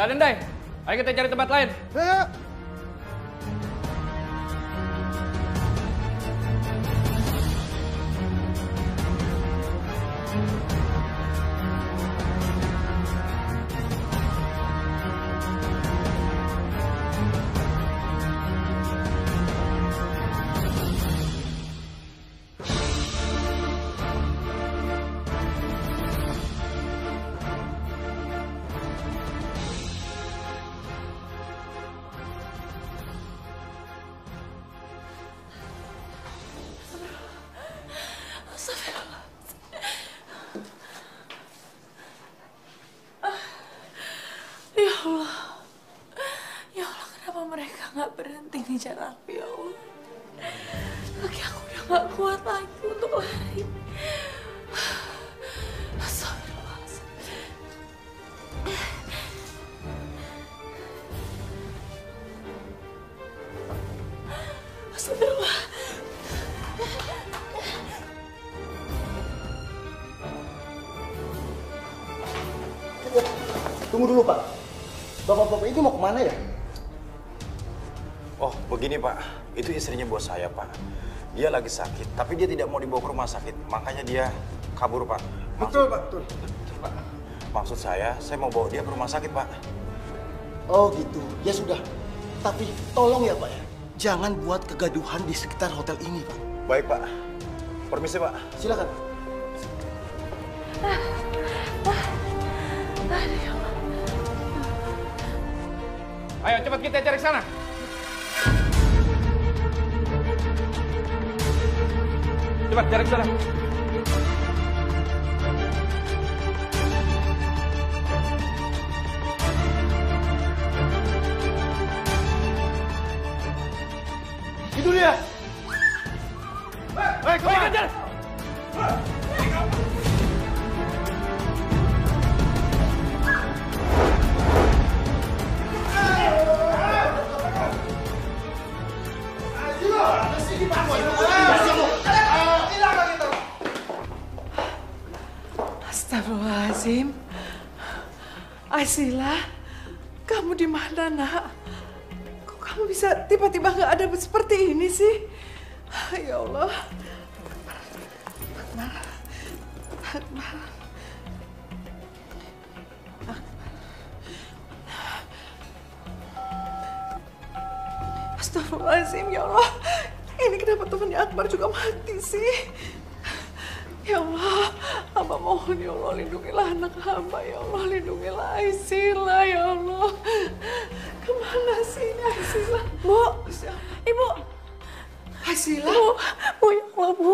Gak ada. Ayo kita cari tempat lain. Ayo. Bapak-bapak ini mau ke mana ya? Oh, begini Pak. Itu istrinya bos saya, Pak. Dia lagi sakit, tapi dia tidak mau dibawa ke rumah sakit. Makanya dia kabur, Pak. Betul, Pak. Betul. Pak. Maksud saya, saya mau bawa dia ke rumah sakit, Pak. Oh gitu. Ya sudah. Tapi tolong ya, Pak ya. Jangan buat kegaduhan di sekitar hotel ini, Pak. Baik, Pak. Permisi, Pak. Silakan. Ayo cepat kita cari sana. Cepat cari sana. Itu dia. Ayo kejar. Astagfirullahaladzim. Asila, kamu di mana nak? Kok kamu bisa tiba-tiba nggak ada seperti ini sih? Ya Allah. Akbar. Akbar. Astagfirullahaladzim, ya Allah. Temannya Akbar juga mati sih? Ya Allah, hamba mohon ya Allah lindungilah anak hamba ya Allah lindungilah Aisila ya Allah. Ke mana sih ini Aisila? Bu, ibu. Aisila? Bu, bu ya Allah bu.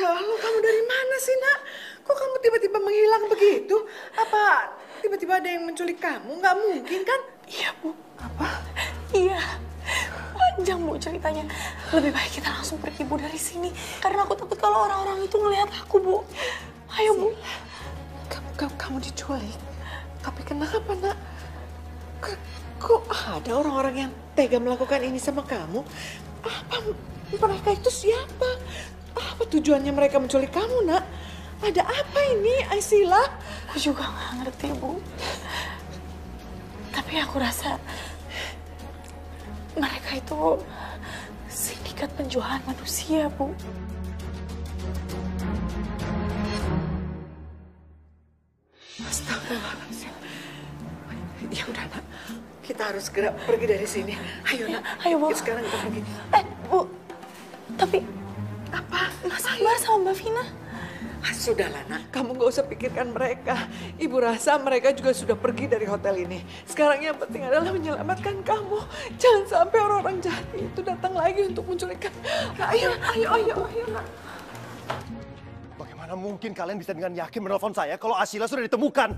Ya Allah, kamu dari mana sih nak? Kok kamu tiba-tiba menghilang begitu? Apa tiba-tiba ada yang menculik kamu? Nggak mungkin kan? Iya bu. Apa? Iya. Panjang bu ceritanya. Lebih baik kita langsung pergi bu dari sini. Karena aku takut kalau orang-orang itu ngelihat aku bu. Ayo bu. Kamu, kamu, kamu diculik. Tapi kenapa nak? K- Kok ada orang-orang yang tega melakukan ini sama kamu? Apa mereka itu siapa? Apa tujuannya mereka menculik kamu nak? Ada apa ini Aisila? Aku juga nggak ngerti bu. Tapi aku rasa mereka itu sindikat penjualan manusia, Bu. Astagfirullahaladzim. Ya udah, nak. Kita harus segera pergi dari sini. Ayo, nak. Ayo, Bu. Sekarang kita pergi. Eh, Bu. Tapi... Apa? Mas Akbar sama Mbak Vina. Ah, Sudahlah nak, kamu nggak usah pikirkan mereka. Ibu rasa mereka juga sudah pergi dari hotel ini. Sekarang yang penting adalah menyelamatkan kamu. Jangan sampai orang-orang jahat itu datang lagi untuk menculikkan. Ayo, ayo, ayo, ayo nak. Bagaimana mungkin kalian bisa dengan yakin menelpon saya kalau Asila sudah ditemukan?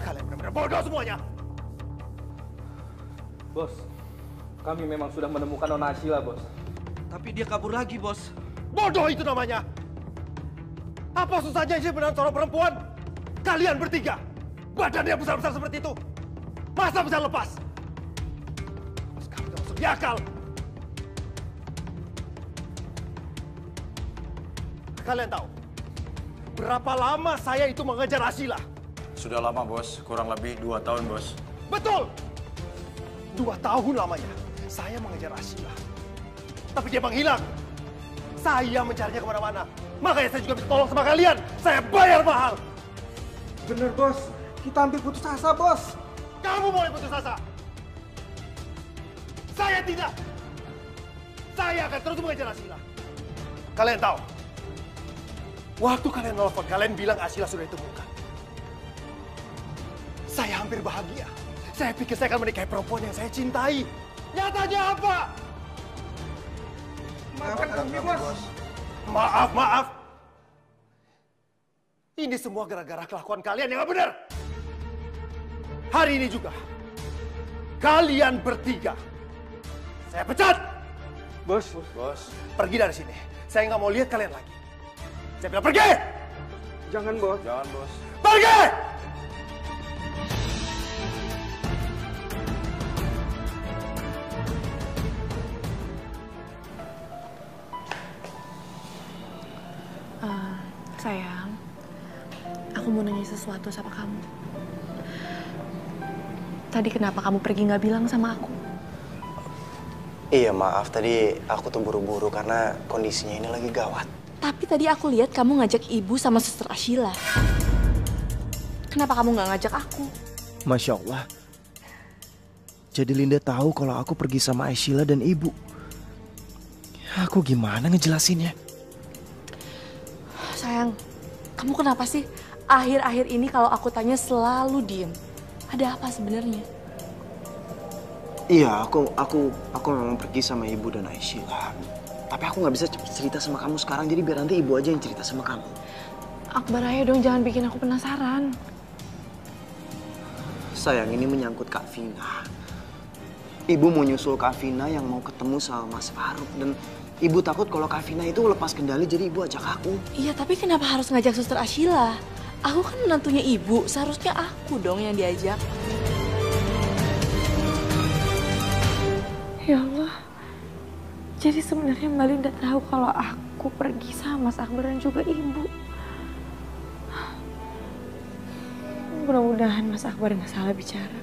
Kalian benar-benar bodoh semuanya. Bos, kami memang sudah menemukan Nona Ashila, bos. Tapi dia kabur lagi, bos. Bodoh itu namanya. Apa susahnya sih benar seorang perempuan? Kalian bertiga, badannya besar-besar seperti itu. Masa bisa lepas? Mas kamu masuk di akal. Kalian tahu berapa lama saya itu mengejar Asila? Sudah lama, Bos. Kurang lebih dua tahun, Bos. Betul! Dua tahun lamanya saya mengejar Asila. Tapi dia menghilang. Saya mencarinya ke mana-mana. Makanya saya juga bisa tolong sama kalian. Saya bayar mahal. Bener bos, kita hampir putus asa bos. Kamu boleh putus asa. Saya tidak. Saya akan terus mengejar Asila. Kalian tahu, waktu kalian nelfon, kalian bilang Asila sudah ditemukan. Saya hampir bahagia. Saya pikir saya akan menikahi perempuan yang saya cintai. Nyatanya apa? Maafkan kami bos. Maaf, maaf. Ini semua gara-gara kelakuan kalian yang gak benar. Hari ini juga, kalian bertiga, saya pecat. Bos, Bos, Pergi dari sini. Saya nggak mau lihat kalian lagi. Saya bilang pergi! jangan bos. jangan bos. Pergi! Mau nanya sesuatu sama kamu. Tadi kenapa kamu pergi nggak bilang sama aku? Iya maaf, tadi aku tuh buru-buru karena kondisinya ini lagi gawat. Tapi tadi aku lihat kamu ngajak ibu sama suster Ashila. Kenapa kamu nggak ngajak aku? Masya Allah. Jadi Linda tahu kalau aku pergi sama Aisyila dan ibu. Aku gimana ngejelasinnya? Sayang, kamu kenapa sih akhir-akhir ini kalau aku tanya selalu diem? Ada apa sebenarnya? Iya, aku aku aku memang pergi sama ibu dan Aisyila. Tapi aku nggak bisa cerita sama kamu sekarang, jadi biar nanti ibu aja yang cerita sama kamu. Akbar ayo dong, jangan bikin aku penasaran. Sayang, ini menyangkut Kak Vina. Ibu mau nyusul Kak Vina yang mau ketemu sama Mas Faruk. Dan ibu takut kalau Kak Vina itu lepas kendali, jadi ibu ajak aku. Iya, tapi kenapa harus ngajak suster Ashila? Aku kan menantunya ibu, seharusnya aku dong yang diajak. Ya Allah, jadi sebenarnya Mbak Linda tahu kalau aku pergi sama Mas Akbar dan juga ibu. Mudah-mudahan Mas Akbar nggak salah bicara.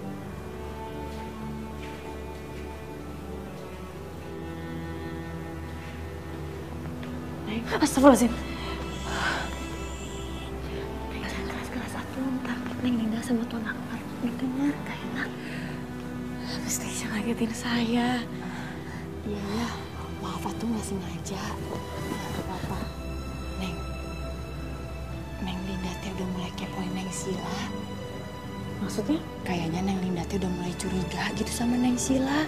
Astagfirullahaladzim. Ngagetin saya. Iya ya, maaf aku nggak sengaja. Nggak apa-apa. Neng, Neng Linda teh udah mulai kepoin Neng Sila. Maksudnya? Kayaknya Neng Linda teh udah mulai curiga gitu sama Neng Sila.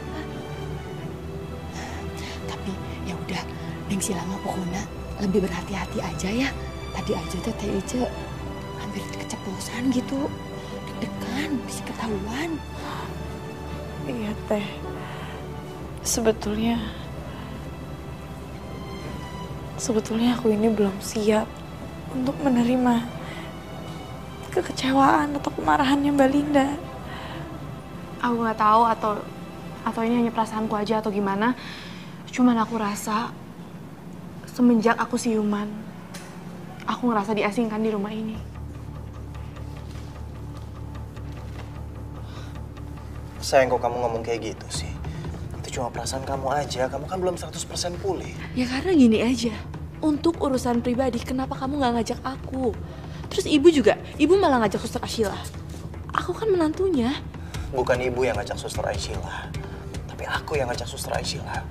Tapi ya udah, Neng Sila mah pokoknya lebih berhati-hati aja ya. Tadi aja teh Teh Ice hampir keceplosan gitu. Deg-degan, bisa ketahuan. Iya teh. Sebetulnya sebetulnya aku ini belum siap untuk menerima kekecewaan atau kemarahannya Mbak Linda. Aku nggak tahu atau atau ini hanya perasaanku aja atau gimana. Cuman aku rasa semenjak aku siuman, aku ngerasa diasingkan di rumah ini. Sayang kok kamu ngomong kayak gitu sih. Itu cuma perasaan kamu aja, kamu kan belum 100% pulih. Ya karena gini aja. Untuk urusan pribadi, kenapa kamu nggak ngajak aku? Terus ibu juga, ibu malah ngajak suster Ashila. Aku kan menantunya. Bukan ibu yang ngajak suster Aisyila, tapi aku yang ngajak suster Aisyila.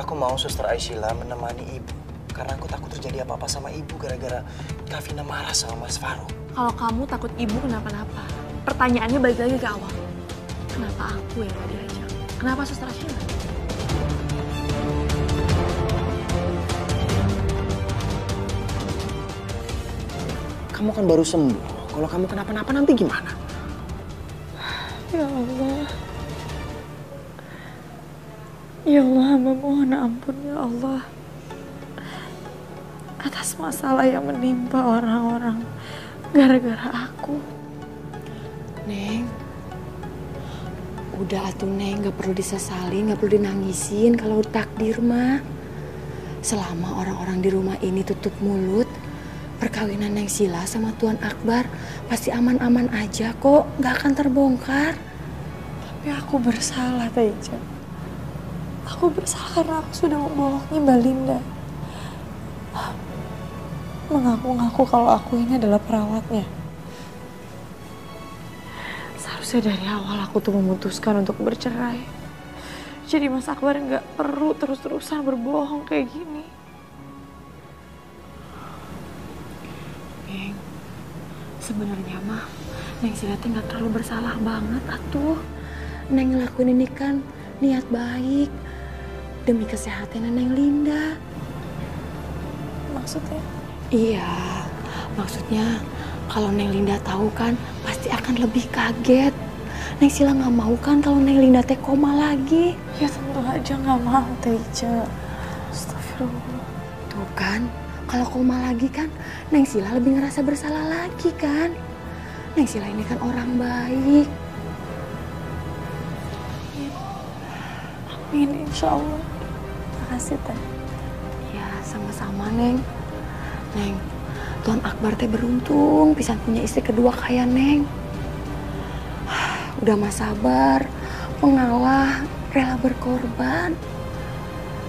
Aku mau suster Aisyila menemani ibu. Karena aku takut terjadi apa-apa sama ibu gara-gara Kavina marah sama Mas Faruk. Kalau kamu takut ibu kenapa-napa, pertanyaannya balik lagi ke awal. Kenapa aku yang gak diajak? Kenapa suster Ashila? Kamu kan baru sembuh. Kalau kamu kenapa-napa nanti gimana? Ya Allah. Ya Allah, hamba mohon ampun ya Allah. Atas masalah yang menimpa orang-orang gara-gara aku. Neng, udah atuh Neng, gak perlu disesali, gak perlu dinangisin kalau takdir mah. Selama orang-orang di rumah ini tutup mulut, perkawinan Neng Sila sama Tuan Akbar pasti aman-aman aja kok, nggak akan terbongkar. Tapi aku bersalah, Teja. Aku bersalah karena aku sudah membohongi Mbak Linda. Mengaku-ngaku kalau aku ini adalah perawatnya. Seharusnya dari awal aku tuh memutuskan untuk bercerai. Jadi Mas Akbar nggak perlu terus-terusan berbohong kayak gini. Neng, sebenarnya mah Neng Sila teh nggak terlalu bersalah banget atuh. Neng ngelakuin ini kan niat baik demi kesehatan Neng Linda. Maksudnya? Iya, maksudnya kalau Neng Linda tahu kan pasti akan lebih kaget. Neng Sila nggak mau kan kalau Neng Linda teh koma lagi. Ya tentu aja nggak mau, Teja. Astagfirullah. Tuh kan, kalau koma lagi kan Neng Sila lebih ngerasa bersalah lagi kan. Neng Sila ini kan orang baik. Amin, insya Allah. Makasih, Teh. Ya, sama-sama Neng. Neng, Tuan Akbar teh beruntung bisa punya istri kedua kayak Neng. Udah mah sabar, mengalah, rela berkorban.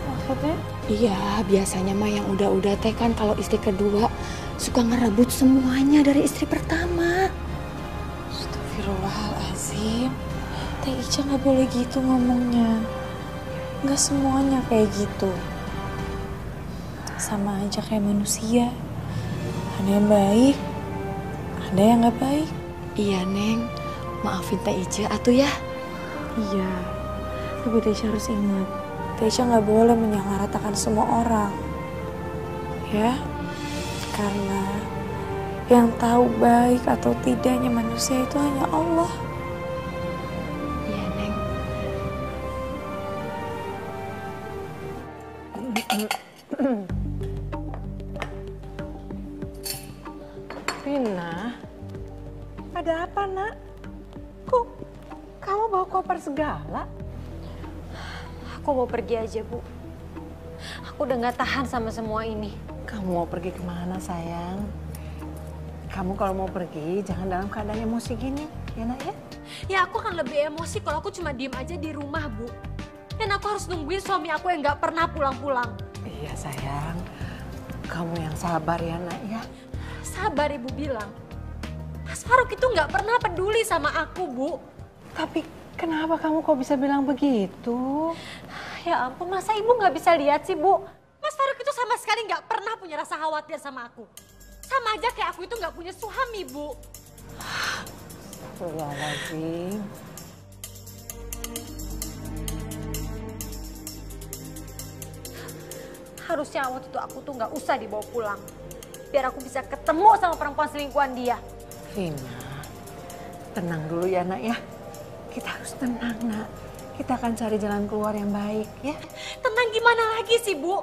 Maksudnya? Iya, biasanya mah yang udah-udah teh kan kalau istri kedua suka ngerebut semuanya dari istri pertama. Astagfirullahaladzim. Teh Ica nggak boleh gitu ngomongnya. Nggak semuanya kayak gitu. Sama aja kayak manusia. Ada yang baik, ada yang nggak baik. Iya, Neng. Maafin Teh Ica atuh ya. Iya, tapi Tesha harus ingat, Tesha nggak boleh menyamaratakan semua orang. Ya, karena yang tahu baik atau tidaknya manusia itu hanya Allah. Segala? Aku mau pergi aja, Bu. Aku udah gak tahan sama semua ini. Kamu mau pergi ke mana sayang? Kamu kalau mau pergi jangan dalam keadaan emosi gini, ya nak ya? Ya aku akan lebih emosi kalau aku cuma diem aja di rumah, Bu. Dan aku harus nungguin suami aku yang gak pernah pulang-pulang. Iya sayang, kamu yang sabar ya nak ya. Sabar Ibu bilang. Mas Faruk itu gak pernah peduli sama aku, Bu. Tapi kenapa kamu kok bisa bilang begitu? Ya ampun, masa Ibu gak bisa lihat sih, Bu? Mas Faruk itu sama sekali gak pernah punya rasa khawatir sama aku. Sama aja kayak aku itu gak punya suami, Bu. Astagfirullahaladzim. Harusnya waktu itu aku tuh gak usah dibawa pulang. Biar aku bisa ketemu sama perempuan selingkuhan dia. Vina, tenang dulu ya nak ya. Kita harus tenang nak. Kita akan cari jalan keluar yang baik ya. Tenang gimana lagi sih, Bu?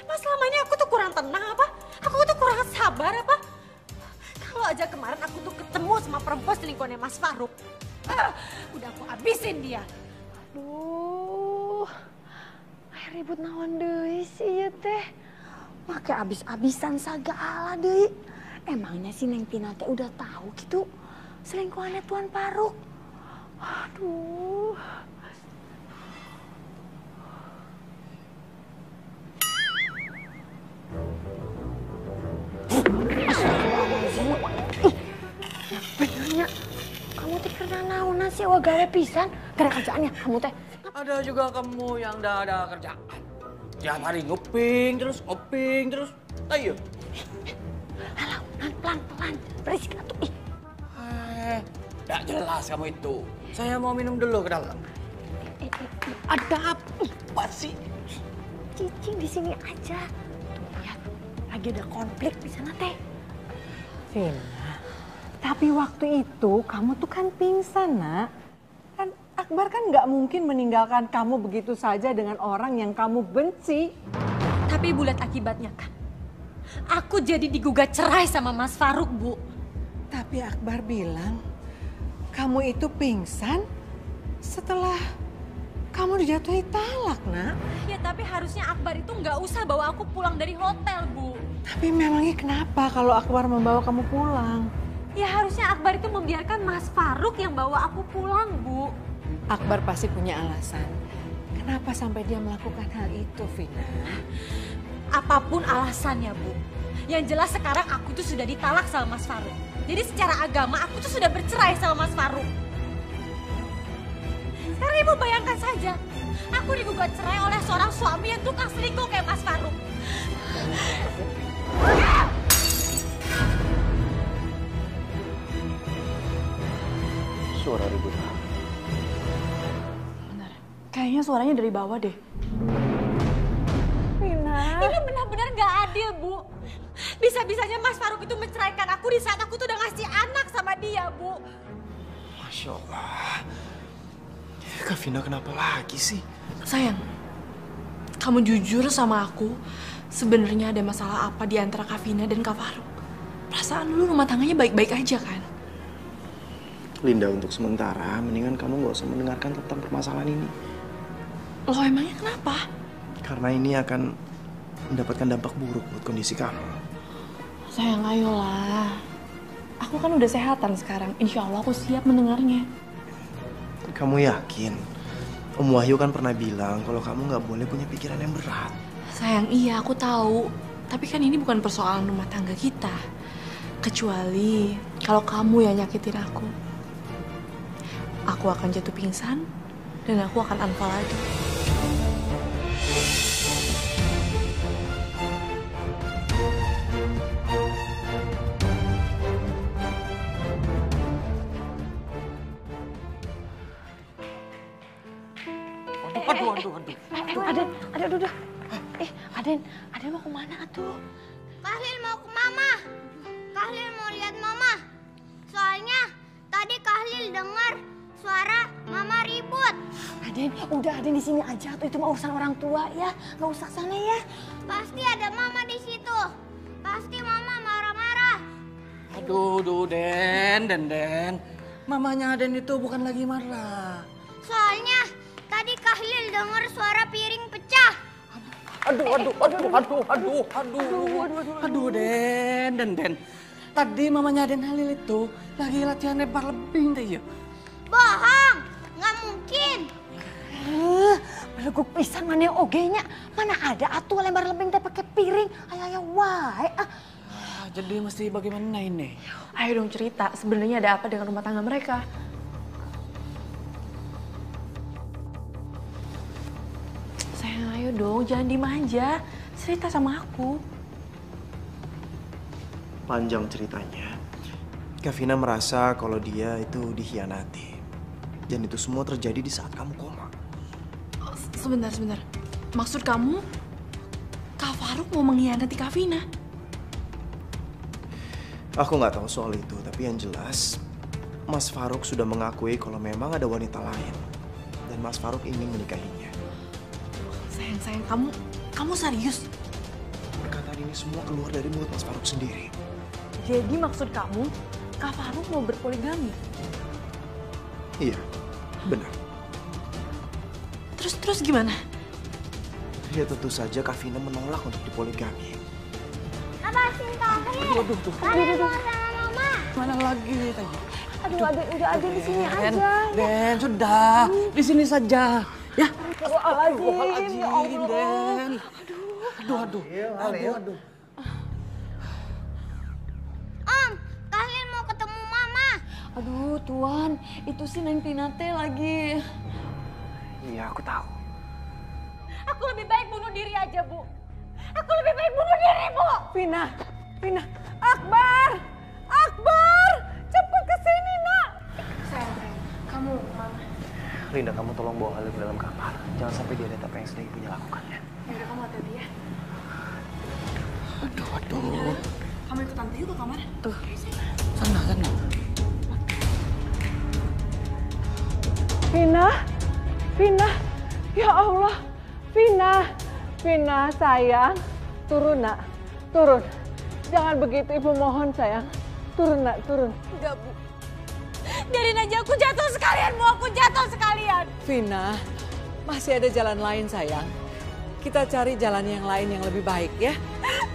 Emang selama ini aku tuh kurang tenang apa? Aku tuh kurang sabar apa? Kalau aja kemarin aku tuh ketemu sama perempuan selingkuhannya Mas Faruk. Ah, udah aku habisin dia. Aduh, ribut naon deui sih ieu teh. Make abis-abisan sagala deui. Emangnya si Neng Tina teh udah tahu gitu selingkuhannya Tuan Paruk. Aduh. Benernya, kamu teh karena naonan sih wa gawe pisan gara kerjaannya kamu teh. Ada juga kamu yang udah ada kerjaan. Tiap hari nguping terus, nguping terus. Ayo. Halau, nan pelan-pelan, berisik atuh. Eh, gak jelas kamu itu. Saya mau minum dulu ke dalam. eh, eh, ada apa sih? Cici di sini aja. Tuh lihat, lagi ada konflik di sana teh. Vina, tapi waktu itu kamu tuh kan pingsan nak. Kan Akbar kan nggak mungkin meninggalkan kamu begitu saja dengan orang yang kamu benci. Tapi Ibu lihat akibatnya kan. Aku jadi digugat cerai sama Mas Faruk, Bu. Tapi Akbar bilang kamu itu pingsan setelah kamu dijatuhi talak, nak. Ya tapi harusnya Akbar itu nggak usah bawa aku pulang dari hotel, Bu. Tapi memangnya kenapa kalau Akbar membawa kamu pulang? Ya harusnya Akbar itu membiarkan Mas Faruk yang bawa aku pulang, Bu. Akbar pasti punya alasan. Kenapa sampai dia melakukan hal itu, Vina? Apa pun alasannya, Bu. Yang jelas sekarang aku tuh sudah ditalak sama Mas Faruk. Jadi secara agama aku tuh sudah bercerai sama Mas Faruk. Sekarang ibu bayangkan saja, aku digugat cerai oleh seorang suami yang tukang selingkuh kayak Mas Faruk. Suara ribut. Kayaknya suaranya dari bawah deh. Ini benar-benar nggak adil, Bu. Bisa-bisanya Mas Faruk itu menceraikan aku di saat aku tuh udah ngasih anak sama dia, Bu. Masya Allah. Kavina kenapa lagi sih? Sayang, kamu jujur sama aku. Sebenarnya ada masalah apa di antara Kavina dan Kak Faruk? Perasaan dulu rumah tangganya baik-baik aja kan? Linda untuk sementara, mendingan kamu nggak usah mendengarkan tentang permasalahan ini. Loh emangnya kenapa? Karena ini akan mendapatkan dampak buruk buat kondisi kamu. Sayang, ayolah. Aku kan udah sehatan sekarang. Insya Allah aku siap mendengarnya. Kamu yakin? Om Wahyu kan pernah bilang kalau kamu nggak boleh punya pikiran yang berat. Sayang, iya aku tahu. Tapi kan ini bukan persoalan rumah tangga kita. Kecuali kalau kamu yang nyakitin aku. Aku akan jatuh pingsan dan aku akan anfal lagi. Udah Aden di sini aja tuh itu mah urusan orang tua ya, nggak usah sana ya. Pasti ada mama di situ. Pasti mama marah-marah. Aduh, duh, Den, Den, Den. Mamanya Den itu bukan lagi marah. Soalnya tadi Kahlil dengar suara piring pecah. Aduh, aduh, aduh, aduh, aduh, aduh, aduh, Den, Den, Den. Tadi mamanya Den Halil itu lagi latihan lempar lebing deh ya. Bohong, nggak mungkin. Eh, beleguk pisan mana oge-nya. Mana ada atuh lembar lebing teh pakai piring. Ayo ayo wae. Ah, Ah, jadi mesti bagaimana ini? Ayo dong cerita, sebenarnya ada apa dengan rumah tangga mereka? Sayang, ayo dong, jangan diem aja. Cerita sama aku. Panjang ceritanya. Kavina merasa kalau dia itu dikhianati. Dan itu semua terjadi di saat kamu koma. Sebentar, sebentar. Maksud kamu, Kak Faruk mau mengkhianati Kak Vina? Aku nggak tahu soal itu, tapi yang jelas Mas Faruk sudah mengakui kalau memang ada wanita lain. Dan Mas Faruk ingin menikahinya. Sayang, sayang, kamu, kamu serius? Perkataan ini semua keluar dari mulut Mas Faruk sendiri. Jadi maksud kamu, Kak Faruk mau berpoligami? Iya, benar. Terus, gimana? Ya tentu saja Kavina menolak untuk dipoligami. Lepasin Kahlil. Aduh, aduh, Kahlil mau sama mama. mana lagi tadi? aduh Aden, udah Aden di sini aja. Den, sudah. Di sini saja. Ya. Astagfirullahaladzim, ya Azim, Allah. Den. Aduh, aduh. Aduh, aduh. Om, Kahlil mau ketemu mama. Aduh Tuan, itu si Neng Tina teh lagi. Iya, aku tahu. Aku lebih baik bunuh diri aja, Bu. Aku lebih baik bunuh diri, Bu. Vina, Vina, Akbar, Akbar, cepet ke sini nak. Sayang, sayang, kamu mana? Linda, kamu tolong bawa Halil ke dalam kamar. Jangan sampai dia lihat apa yang sedang ibunya lakukan ya. Ya udah kamu hati-hati ya. Aduh, aduh. Kamu ikut tante yuk ke kamar. Tuh. Sana, sana. Vina, Vina, ya Allah, Vina, Vina sayang, turun nak, turun. Jangan begitu ibu mohon sayang, turun nak, turun. Enggak, Bu. Biarin aja aku jatuh sekalian, mau aku jatuh sekalian. Vina, Masih ada jalan lain sayang. Kita cari jalan yang lain yang lebih baik ya.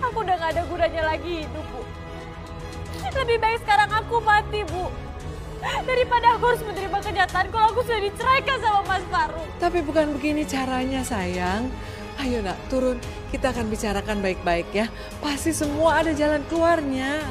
Aku udah gak ada gunanya lagi hidup, Bu. Lebih baik sekarang aku mati, Bu. Daripada aku harus menerima kenyataan kalau aku sudah diceraikan sama Mas Faruk. Tapi bukan begini caranya sayang. Ayo nak turun, kita akan bicarakan baik-baik ya. Pasti semua ada jalan keluarnya.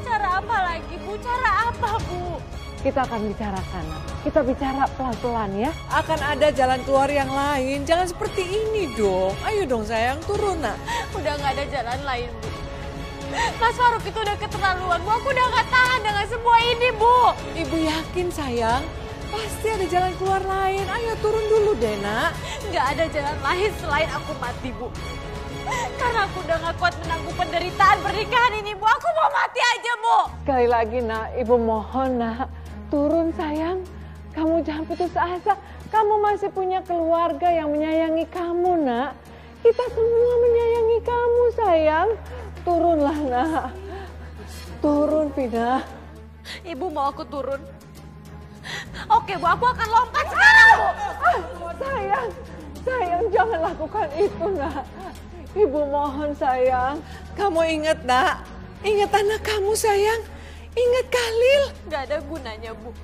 Cara apa lagi, Bu? Cara apa, Bu? Kita akan bicarakan. Kita bicara pelan-pelan ya. Akan ada jalan keluar yang lain. Jangan seperti ini dong. Ayo dong sayang, turun nak. Udah gak ada jalan lain, Bu. Mas Faruk itu udah keterlaluan, Bu. Aku udah gak tahan dengan semua ini, Bu. Ibu yakin sayang, pasti ada jalan keluar lain. Ayo turun dulu deh nak. Gak ada jalan lain selain aku mati, Bu. Karena aku udah gak kuat menanggung penderitaan pernikahan ini, Bu. Aku mau mati aja, Bu. Sekali lagi nak, ibu mohon nak. Turun sayang, kamu jangan putus asa. Kamu masih punya keluarga yang menyayangi kamu nak. Kita semua menyayangi kamu sayang. Turunlah nak. Turun Vina. Ibu mau aku turun? Oke Bu, aku akan lompat sekarang Bu. Ah, sayang, sayang jangan lakukan itu nak. Ibu mohon sayang. Kamu ingat nak, ingat anak kamu sayang. Ingat Khalil. Gak ada gunanya Bu.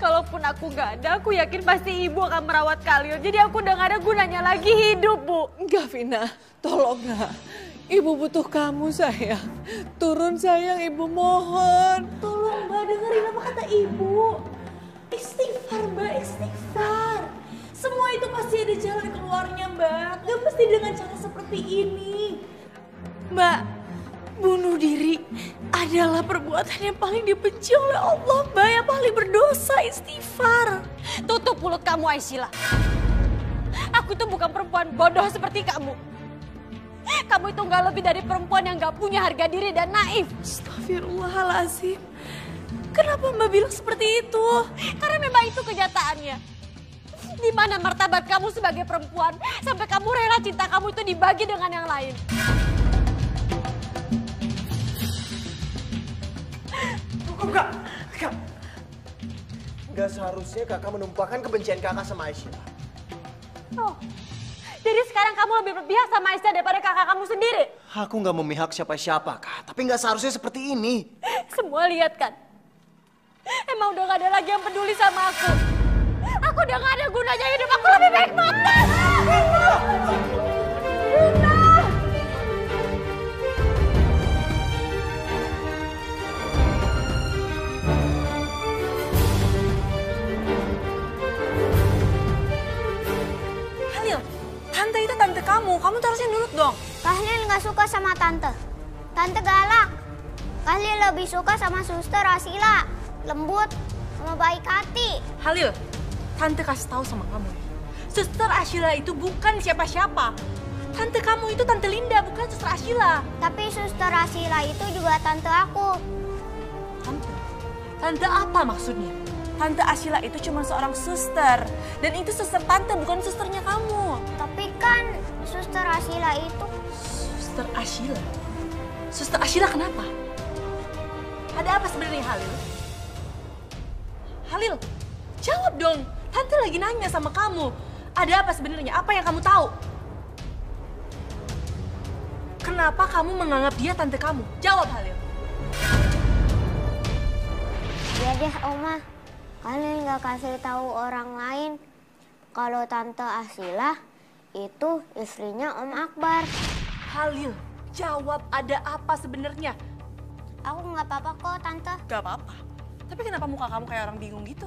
Kalaupun aku gak ada, aku yakin pasti ibu akan merawat Khalil. Jadi aku udah gak ada gunanya lagi hidup Bu. Enggak Vina, tolong nak. Ibu butuh kamu sayang. Turun sayang, ibu mohon. Tolong Mbak dengerin apa kata ibu. Istighfar Mbak, istighfar. Semua itu pasti ada jalan keluarnya Mbak. Gak mesti dengan cara seperti ini. Mbak, bunuh diri adalah perbuatan yang paling dibenci oleh Allah Mbak. Yang paling berdosa istighfar. Tutup mulut kamu Aisyila. Aku itu bukan perempuan bodoh seperti kamu. Kamu itu nggak lebih dari perempuan yang nggak punya harga diri dan naif. Astagfirullahalazim. Kenapa Mbak bilang seperti itu? Karena memang itu kenyataannya. Di mana martabat kamu sebagai perempuan sampai kamu rela cinta kamu itu dibagi dengan yang lain. Enggak, enggak. Enggak seharusnya kakak menumpahkan kebencian kakak sama Aisyah. Oh, jadi sekarang kamu lebih berpihak sama Aisyah daripada kakak kamu sendiri. Aku nggak memihak siapa-siapa, Kak. Tapi nggak seharusnya seperti ini. Semua lihat kan? Emang udah gak ada lagi yang peduli sama aku. Aku udah gak ada gunanya hidup. Aku lebih baik mati. Kamu. Kamu tuh harusnya nurut dong. Kahlil nggak suka sama tante. Tante galak. Kahlil lebih suka sama suster Asila. Lembut sama baik hati. Halil, tante kasih tahu sama kamu. Suster Ashila itu bukan siapa-siapa. Tante kamu itu tante Linda, bukan suster Ashila. Tapi suster Asila itu juga tante aku. Tante? Tante apa maksudnya? Tante Ashila itu cuma seorang suster. Dan itu suster tante, bukan susternya kamu. Tapi kan suster Asila itu Suster Ashila? Suster Ashila kenapa? Ada apa sebenarnya Halil? Halil, jawab dong. Tante lagi nanya sama kamu. Ada apa sebenarnya? Apa yang kamu tahu? Kenapa kamu menganggap dia tante kamu? Jawab Halil. Ya deh Oma, kalian nggak kasih tahu orang lain kalau tante Asila itu istrinya Om Akbar. Halil, jawab ada apa sebenarnya? Aku nggak apa-apa kok tante. Gak apa-apa. Tapi kenapa muka kamu kayak orang bingung gitu?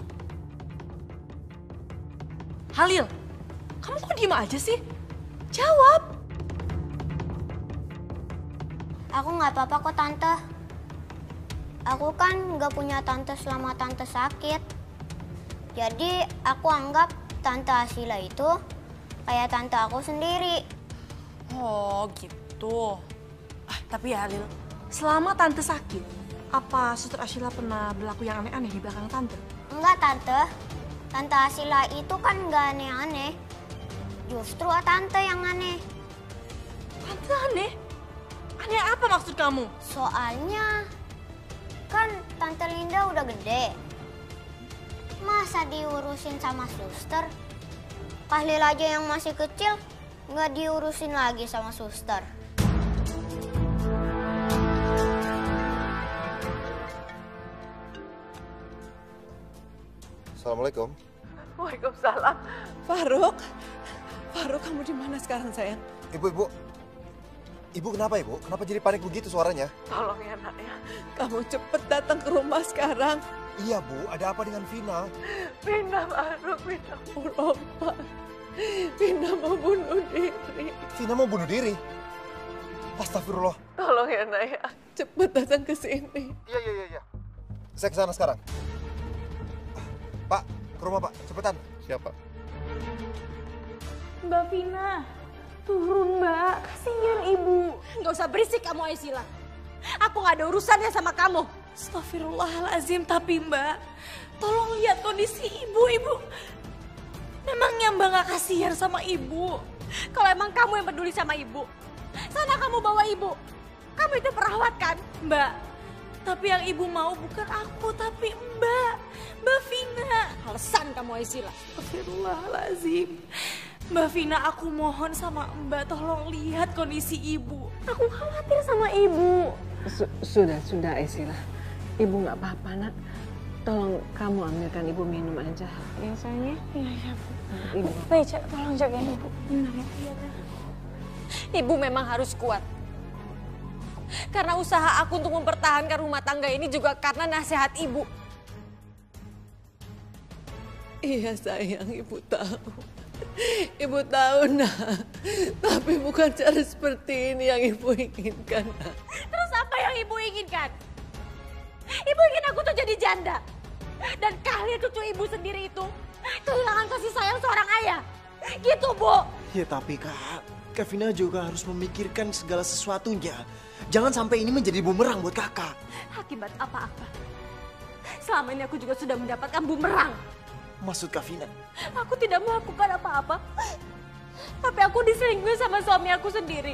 Halil, kamu kok diem aja sih? Jawab. Aku nggak apa-apa kok tante. Aku kan nggak punya tante selama tante sakit. Jadi aku anggap tante Asila itu kayak tante aku sendiri. Oh gitu. Ah, tapi ya Halil, selama tante sakit, apa suster Ashila pernah berlaku yang aneh-aneh di belakang tante? Enggak tante, tante Asila itu kan nggak aneh-aneh. Justru tante yang aneh. Tante aneh? Aneh apa maksud kamu? Soalnya kan tante Linda udah gede. Masa diurusin sama suster? Kahlil aja yang masih kecil nggak diurusin lagi sama suster. Assalamualaikum. Waalaikumsalam. Faruk, Faruk kamu di mana sekarang sayang? Ibu, ibu. Ibu kenapa ibu? Kenapa jadi panik begitu suaranya? Tolong ya nak ya, kamu cepet datang ke rumah sekarang. Iya bu, ada apa dengan Vina? Vina Faruk, Vina mau lompat. Vina mau bunuh diri. Vina mau bunuh diri? Astagfirullah. Tolong ya nak ya, cepet datang ke sini. Iya, iya, iya. iya. Saya ke sana sekarang. Pak, ke rumah pak, cepetan. Siapa? Mbak Vina, turun mbak, kasihan ibu. Nggak usah berisik kamu Aisila. Aku nggak ada urusannya sama kamu. Astagfirullahalazim, tapi mbak, tolong lihat kondisi ibu, ibu. Memangnya mbak gak kasihan sama ibu? Kalau emang kamu yang peduli sama ibu, sana kamu bawa ibu. Kamu itu perawat kan? Mbak, tapi yang ibu mau bukan aku, tapi mbak. Mbak Vina. Alasan kamu Aisila. Astagfirullahalazim. Mbak Vina, aku mohon sama mbak, tolong lihat kondisi ibu. Aku khawatir sama ibu. Su- sudah, sudah Esila. Ibu nggak apa-apa nak. Tolong kamu ambilkan ibu minum aja. Ya sayangnya. Iya, iya bu. Ibu. Beca, tolong jagain ibu. Benar ya? Iya, Ibu memang harus kuat. Karena usaha aku untuk mempertahankan rumah tangga ini juga karena nasihat ibu. Iya sayang, ibu tahu. Ibu tahu nak. Tapi bukan cara seperti ini yang ibu inginkan nak. Terus apa yang ibu inginkan? Ibu ingin aku tuh jadi janda. Dan kalian cucu ibu sendiri itu kehilangan kasih sayang seorang ayah. Gitu, Bu. Ya tapi kak, Kevina juga harus memikirkan segala sesuatunya. Jangan sampai ini menjadi bumerang buat kakak. Akibat apa-apa. Selama ini aku juga sudah mendapatkan bumerang. Maksud Kavina, Aku tidak melakukan apa-apa. Tapi aku diselingkuhi sama suami aku sendiri.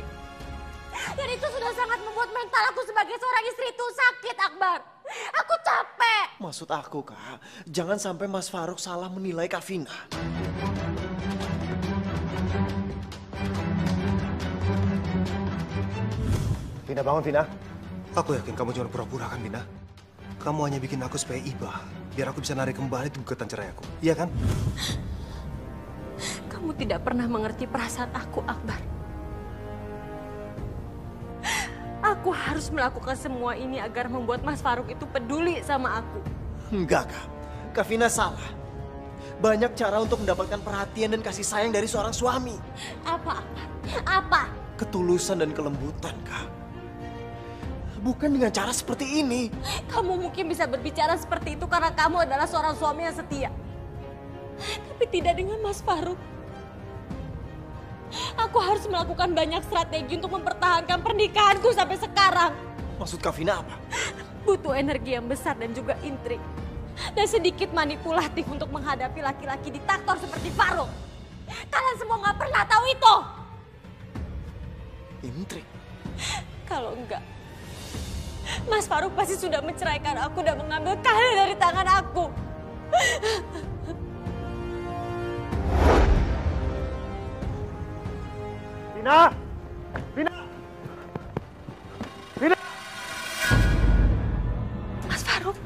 Dan itu sudah sangat membuat mental aku sebagai seorang istri itu sakit, Akbar. Aku capek. maksud aku kak, jangan sampai Mas Faruk salah menilai Kavina. Vina bangun Vina. Aku yakin kamu cuma pura-pura kan Vina. Kamu hanya bikin aku supaya iba, biar aku bisa narik kembali tuh gugatan cerai aku. Iya kan? Kamu tidak pernah mengerti perasaan aku, Akbar. Aku harus melakukan semua ini agar membuat Mas Faruk itu peduli sama aku. Enggak kak, Kavina salah. Banyak cara untuk mendapatkan perhatian dan kasih sayang dari seorang suami. Apa, Akbar? Apa? Ketulusan dan kelembutan kak. Bukan dengan cara seperti ini. Kamu mungkin bisa berbicara seperti itu karena kamu adalah seorang suami yang setia. Tapi tidak dengan Mas Faruk. Aku harus melakukan banyak strategi untuk mempertahankan pernikahanku sampai sekarang. Maksud Kavina apa? Butuh energi yang besar dan juga intrik. Dan sedikit manipulatif untuk menghadapi laki-laki diktator seperti Faruk. Kalian semua nggak pernah tahu itu. Intrik. Kalau enggak, Mas Faruk pasti sudah menceraikan aku dan mengambil kalian dari tangan aku. Vina! Vina! Vina! Mas Faruk.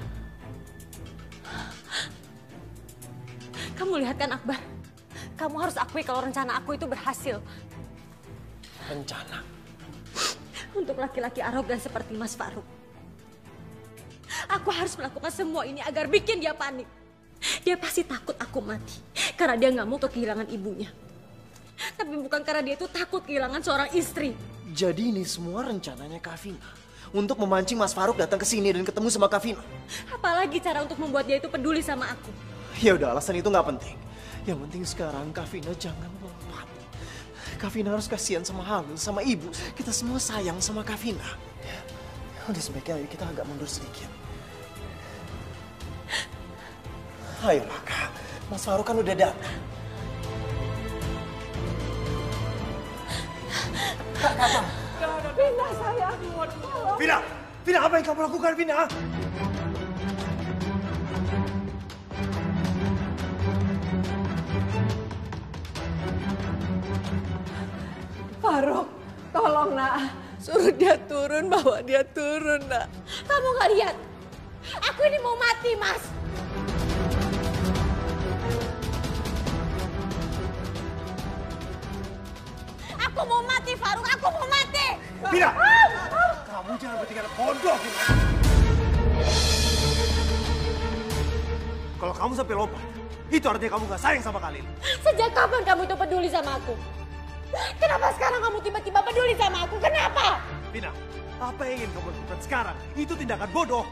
Kamu lihat kan Akbar? Kamu harus akui kalau rencana aku itu berhasil. Rencana. Untuk laki-laki arogan seperti Mas Faruk. Aku harus melakukan semua ini agar bikin dia panik. Dia pasti takut aku mati. Karena dia nggak mau kehilangan ibunya. Tapi bukan karena dia itu takut kehilangan seorang istri. Jadi ini semua rencananya Kavina. Untuk memancing Mas Faruk datang ke sini dan ketemu sama Kavina. Apalagi cara untuk membuat dia itu peduli sama aku. Ya udah alasan itu nggak penting. Yang penting sekarang Kavina jangan Kavina harus kasihan sama Halil, sama ibu. Kita semua sayang sama Kavina. Ya, udah sebaiknya ayo kita agak mundur sedikit. Ayolah kak, Mas Faruk kan udah datang. Vina sayang. Vina! Vina, apa yang kamu lakukan, Vina? Faruk, tolong nak. Suruh dia turun, bawa dia turun nak. Kamu gak lihat? Aku ini mau mati, Mas. Aku mau mati, Faruk. Aku mau mati. Vina! Kamu jangan bertingkah bodoh. Kalau kamu sampai lompat, itu artinya kamu gak sayang sama Khalil. Sejak kapan kamu itu peduli sama aku? Kenapa sekarang kamu tiba-tiba peduli sama aku? Kenapa? Vina, apa yang ingin kamu lakukan sekarang? Itu tindakan bodoh.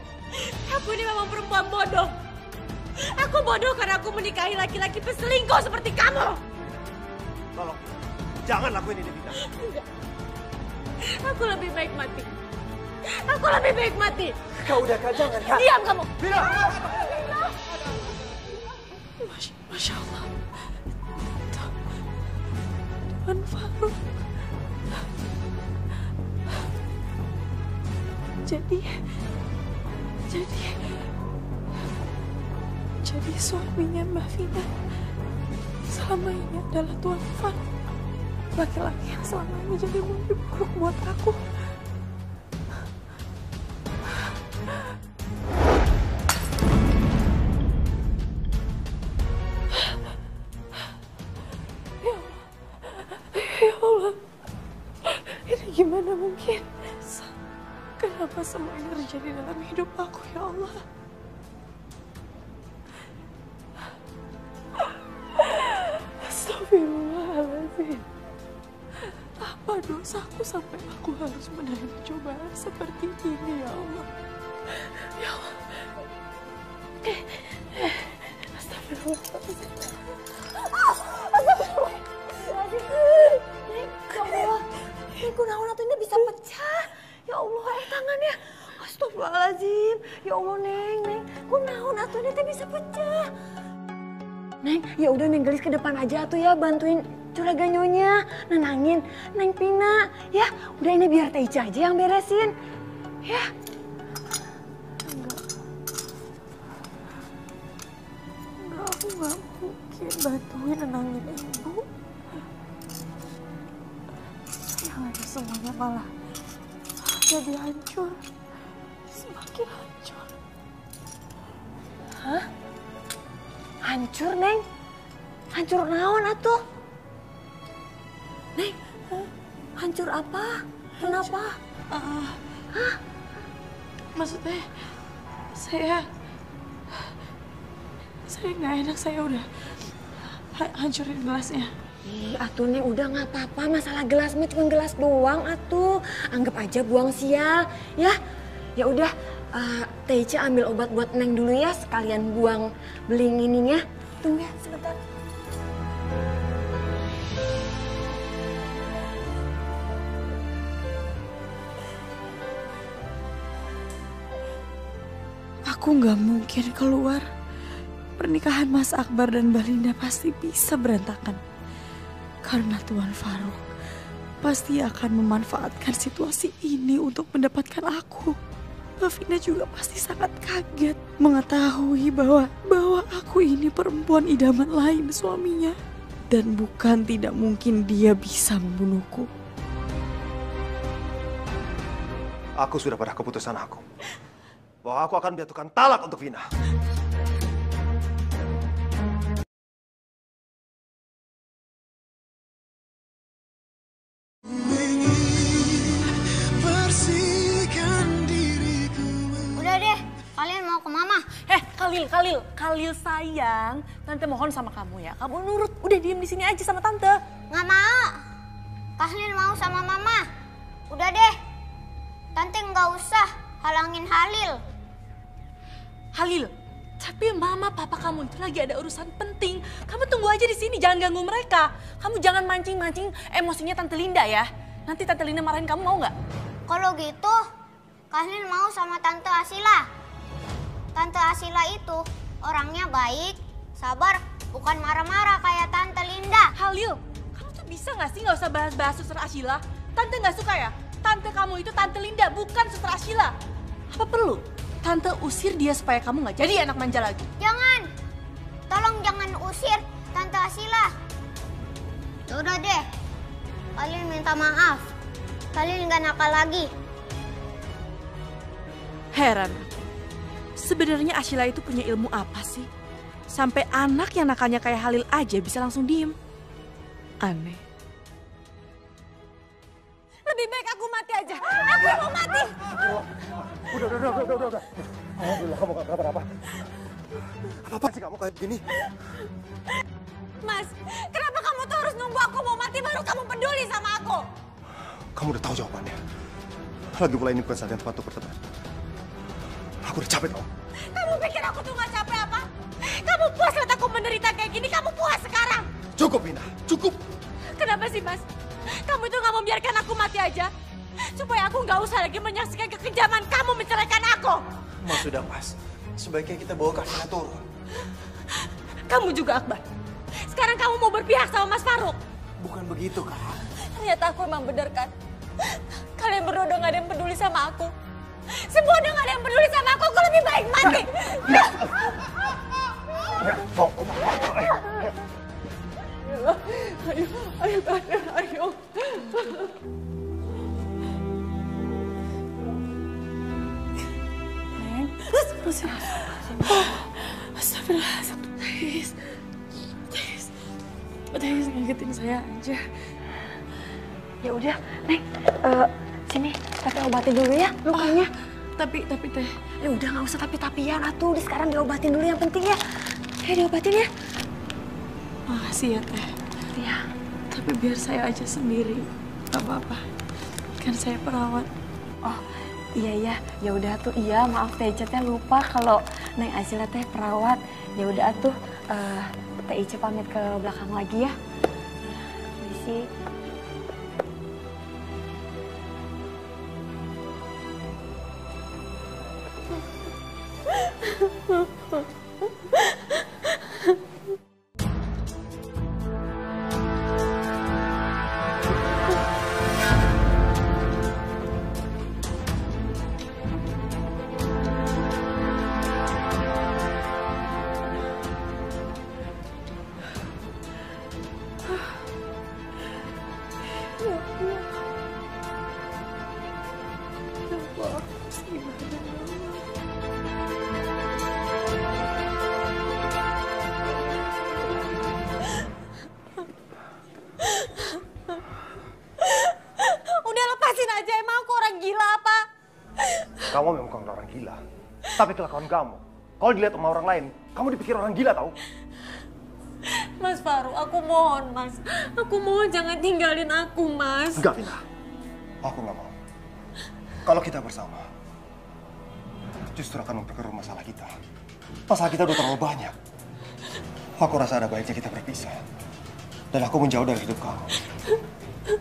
Aku ini memang perempuan bodoh. Aku bodoh karena aku menikahi laki-laki peselingkuh seperti kamu. Tolong, jangan lakuin ini. Enggak. Aku lebih baik mati. Aku lebih baik mati. Kau udah kak, jangan kak. Diam kamu. Vina! Masya, Masya Allah. Tuhan Faruk. Jadi, jadi, jadi suaminya Mbak Vina selama ini adalah Tuan Faruk. Laki-laki yang selama ini jadi mimpi buruk buat aku. Dosaku sampai aku harus menerima cobaan seperti ini ya Allah? Ya Allah. Eh, eh, Astagfirullahaladzim. Ya Allah, ini kunaon ini bisa pecah. Ya Allah, eh tangannya. Astagfirullahaladzim. Ya Allah, Neng, Neng. Kunaon atuh ini bisa pecah. Neng, ya udah Neng gelis ke depan aja tuh ya bantuin curaga nyonya, nenangin Neng Pina. Ya, udah ini biar Teh Ica aja yang beresin. Ya. Enggak, aku nggak mungkin bantuin nenangin ibu. Yang ada semuanya malah jadi hancur. Semakin hancur. Hah? Hancur, Neng? Hancur naon atuh? Neng, hancur apa? Kenapa? Ah, Maksudnya, saya... Saya nggak enak, saya udah ha- hancurin gelasnya. Ih, atuh Neng udah nggak apa-apa, masalah gelas mah cuma gelas doang atuh. Anggap aja buang sial, ya. Ya udah, eh, Teh Ica ambil obat buat Neng dulu ya, sekalian buang beling ininya. Tunggu ya, sebentar. Aku nggak mungkin keluar. Pernikahan Mas Akbar dan Mbak Linda pasti bisa berantakan. Karena Tuan Faruk pasti akan memanfaatkan situasi ini untuk mendapatkan aku. Vina juga pasti sangat kaget mengetahui bahwa bahwa aku ini perempuan idaman lain suaminya. Dan bukan tidak mungkin dia bisa membunuhku. Aku sudah pada keputusan aku. Bahwa aku akan menjatuhkan talak untuk Vina. Khalil, Khalil, Khalil sayang. Tante mohon sama kamu ya. Kamu nurut, udah diem di sini aja sama tante. Nggak mau. Kalian mau sama mama. Udah deh. Tante nggak usah halangin Halil. Halil, tapi mama papa kamu itu lagi ada urusan penting. Kamu tunggu aja di sini, jangan ganggu mereka. Kamu jangan mancing-mancing emosinya Tante Linda ya. Nanti Tante Linda marahin kamu mau nggak? Kalau gitu, kalian mau sama Tante Asila. Tante Asila itu orangnya baik, sabar, bukan marah-marah kayak Tante Linda. Halil, kamu tuh bisa nggak sih nggak usah bahas-bahas suster Ashila? Tante nggak suka ya? Tante kamu itu Tante Linda, bukan suster Ashila. Apa perlu? Tante usir dia supaya kamu nggak jadi anak manja lagi. Jangan, tolong jangan usir Tante Asila. Udah deh, Kalian minta maaf. Kalian nggak nakal lagi. Heran. Sebenarnya Ashila itu punya ilmu apa sih? Sampai anak yang nakalnya kayak Halil aja bisa langsung diem. Aneh. Lebih baik aku mati aja. Aku mau mati. Udah, udah, udah, udah, udah, udah. Alhamdulillah kamu gak kenapa-napa. Apa sih kamu kayak gini? Mas, kenapa kamu tuh harus nunggu aku mau mati baru kamu peduli sama aku? Kamu udah tahu jawabannya. Lagi pula ini bukan saat yang tepat untuk berteman. Aku udah capek tau. Kamu pikir aku tuh gak capek apa? Kamu puas lihat aku menderita kayak gini? Kamu puas sekarang? Cukup, Ina. Cukup. Kenapa sih, Mas? Kamu itu gak membiarkan aku mati aja? Supaya aku gak usah lagi menyaksikan kekejaman kamu menceraikan aku. Mas sudah mas. Sebaiknya kita bawa Kavina turun. Kamu juga, Akbar. Sekarang kamu mau berpihak sama Mas Faruk. Bukan begitu kak. Ternyata aku emang bener kan? Kalian berdua udah gak ada yang peduli sama aku. Semua udah gak ada yang peduli sama aku. Aku lebih baik mati. Ayo, ayo Tanda, ayo. Neng, masih. Astagfirullah, Thais. Thais, Thais ngagetin saya aja. Ya udah, Neng, eh, sini teteh obatin dulu ya lukanya. tapi tapi teh. Ya udah nggak usah tapi tapian atuh. Di sekarang diobatin dulu yang penting ya. Ya diobatin ya. Makasih ya teh. Ya. Tapi biar saya aja sendiri. Gak apa-apa. Kan saya perawat. Oh iya iya, ya udah tuh iya maaf teh Ica teh lupa kalau Neng Asila teh perawat. Ya udah tuh eh teh Ica pamit ke belakang lagi ya. Misi. Dilihat sama orang lain, kamu dipikir orang gila tau? Mas Faru, aku mohon mas. Aku mohon jangan tinggalin aku mas. Enggak, Vina. Aku nggak mau. Kalau kita bersama, justru akan memperkeruh masalah kita. Masalah kita udah terlalu banyak. Aku rasa ada baiknya kita berpisah. Dan aku menjauh dari hidup kamu.